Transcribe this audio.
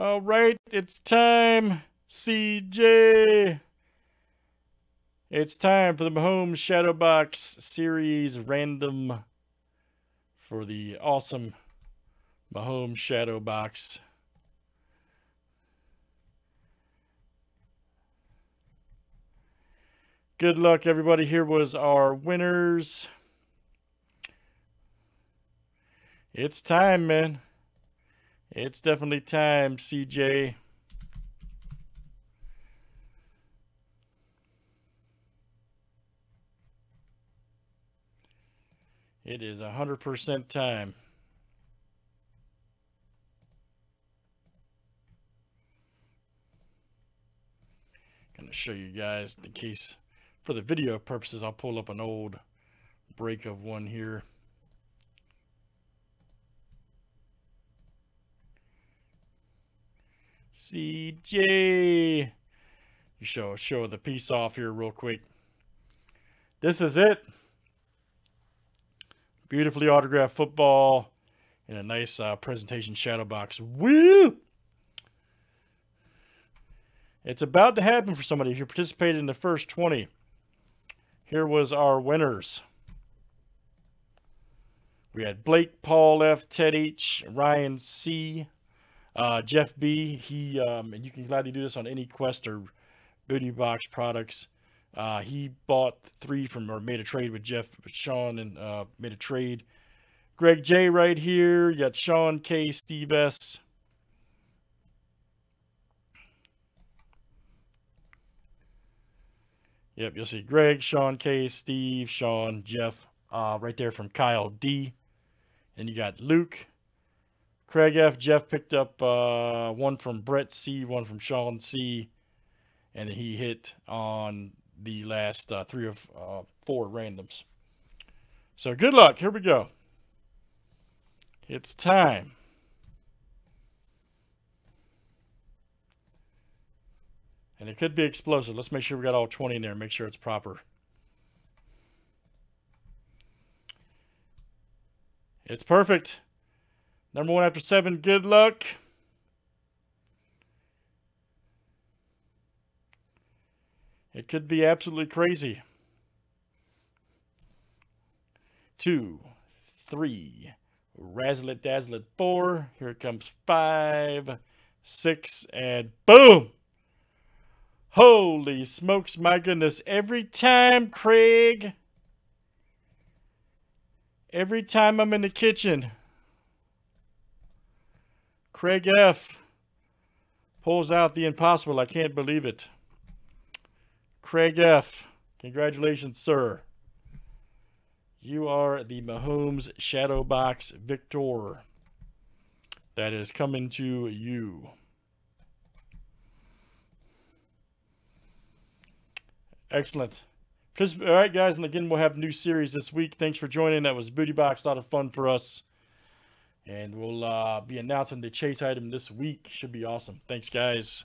All right, it's time, CJ. It's time for the Mahomes Shadowbox Series random for the awesome Mahomes Shadowbox. Good luck, everybody. Here was our winners. It's time, man. It's definitely time, CJ. It is 100% time. Gonna show you guys in case for the video purposes I'll pull up an old break of one here. CJ. You show show the piece off here real quick. This is it. Beautifully autographed football in a nice uh, presentation shadow box. Woo! It's about to happen for somebody if you participated in the first 20. Here was our winners. We had Blake, Paul F, Ted H, Ryan C, uh, Jeff B, he um, and you can gladly do this on any Quest or Booty Box products. Uh, he bought three from or made a trade with Jeff, with Sean, and uh, made a trade. Greg J right here. You got Sean K, Steve S. Yep, you'll see Greg, Sean K, Steve, Sean, Jeff, uh, right there from Kyle D. And you got Luke, Craig F. Jeff picked up uh, one from Brett C, one from Sean C, and he hit on the last uh, three of uh, four randoms. So good luck. Here we go. It's time. And it could be explosive. Let's make sure we got all 20 in there. Make sure it's proper. It's perfect. Number one after seven, good luck. It could be absolutely crazy. Two, three, razzle it, dazzle it, four. Here it comes five, six, and boom! Holy smokes, my goodness. Every time, Craig, every time I'm in the kitchen, Craig F. pulls out the impossible. I can't believe it. Craig F. Congratulations, sir. You are the Mahomes Shadow Box Victor. That is coming to you. Excellent. All right, guys, and again, we'll have new series this week. Thanks for joining. That was Booty Box. A lot of fun for us. And we'll uh, be announcing the chase item this week. Should be awesome. Thanks, guys.